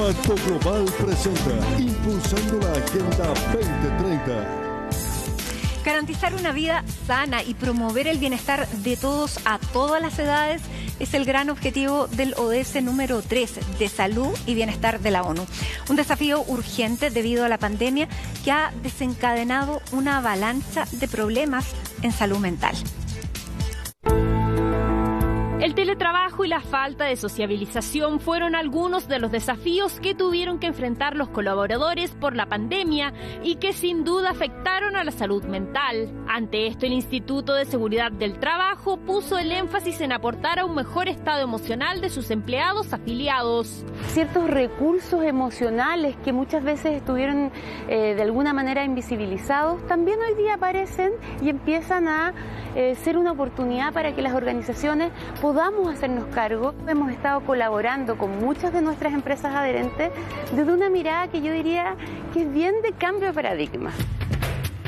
Pacto Global presenta Impulsando la Agenda 2030 Garantizar una vida sana y promover el bienestar de todos a todas las edades es el gran objetivo del ODS número 3 de salud y bienestar de la ONU. Un desafío urgente debido a la pandemia que ha desencadenado una avalancha de problemas en salud mental. El teletrabajo y la falta de sociabilización fueron algunos de los desafíos que tuvieron que enfrentar los colaboradores por la pandemia y que sin duda afectaron a la salud mental. Ante esto, el Instituto de Seguridad del Trabajo puso el énfasis en aportar a un mejor estado emocional de sus empleados afiliados. Ciertos recursos emocionales que muchas veces estuvieron eh, de alguna manera invisibilizados, también hoy día aparecen y empiezan a eh, ser una oportunidad para que las organizaciones podamos hacernos cargo. Hemos estado colaborando con muchas de nuestras empresas adherentes desde una mirada que yo diría que es bien de cambio de paradigma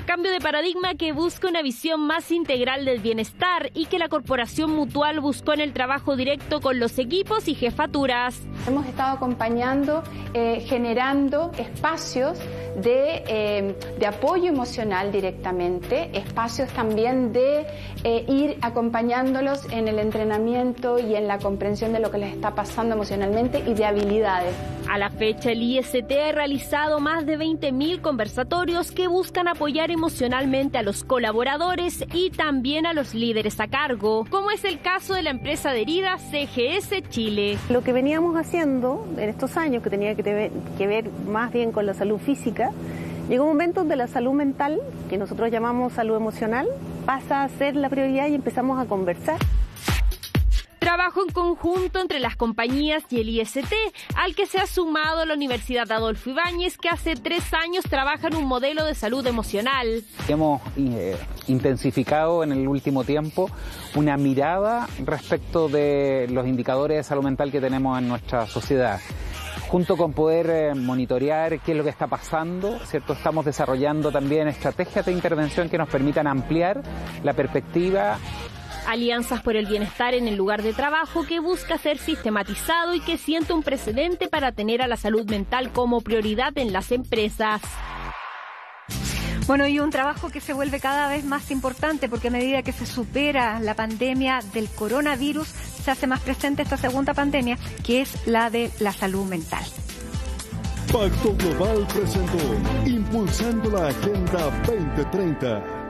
cambio de paradigma que busca una visión más integral del bienestar y que la corporación mutual buscó en el trabajo directo con los equipos y jefaturas. Hemos estado acompañando, eh, generando espacios de, eh, de, apoyo emocional directamente, espacios también de eh, ir acompañándolos en el entrenamiento y en la comprensión de lo que les está pasando emocionalmente y de habilidades. A la fecha, el IST ha realizado más de 20.000 conversatorios que buscan apoyar emocionalmente a los colaboradores y también a los líderes a cargo, como es el caso de la empresa adherida CGS Chile. Lo que veníamos haciendo en estos años, que tenía que que ver más bien con la salud física, llegó un momento donde la salud mental, que nosotros llamamos salud emocional, pasa a ser la prioridad y empezamos a conversar. Trabajo en conjunto entre las compañías y el IST, al que se ha sumado la Universidad Adolfo Ibáñez, que hace tres años trabaja en un modelo de salud emocional. Hemos eh, intensificado en el último tiempo una mirada respecto de los indicadores de salud mental que tenemos en nuestra sociedad junto con poder eh, monitorear qué es lo que está pasando, ¿cierto? Estamos desarrollando también estrategias de intervención que nos permitan ampliar la perspectiva Alianzas por el Bienestar en el lugar de trabajo que busca ser sistematizado y que siente un precedente para tener a la salud mental como prioridad en las empresas. Bueno, y un trabajo que se vuelve cada vez más importante porque a medida que se supera la pandemia del coronavirus, se hace más presente esta segunda pandemia, que es la de la salud mental. Pacto Global presentó Impulsando la Agenda 2030